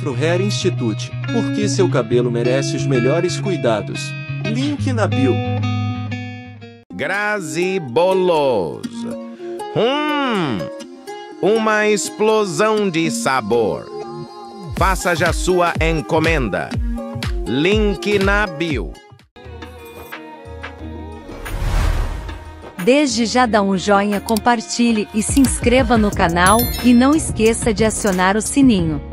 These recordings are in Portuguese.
Afro Hair Institute, porque seu cabelo merece os melhores cuidados. Link na bio. Grazi Bolos. Hum, uma explosão de sabor. Faça já sua encomenda. Link na bio. Desde já dá um joinha, compartilhe e se inscreva no canal, e não esqueça de acionar o sininho.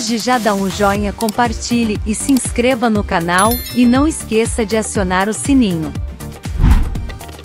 Desde já dá um joinha, compartilhe e se inscreva no canal, e não esqueça de acionar o sininho.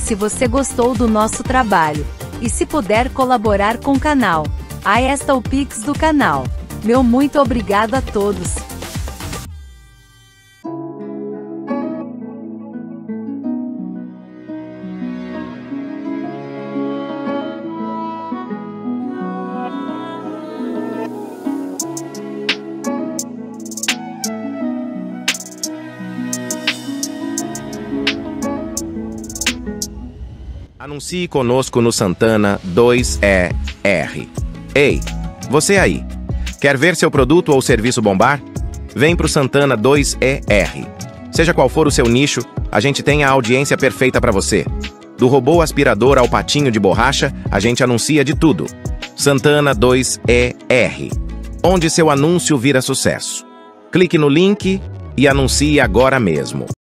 Se você gostou do nosso trabalho, e se puder colaborar com o canal, aí está o Pix do canal. Meu muito obrigado a todos. Anuncie conosco no Santana 2ER. Ei, você aí, quer ver seu produto ou serviço bombar? Vem pro Santana 2ER. Seja qual for o seu nicho, a gente tem a audiência perfeita para você. Do robô aspirador ao patinho de borracha, a gente anuncia de tudo. Santana 2ER. Onde seu anúncio vira sucesso. Clique no link e anuncie agora mesmo.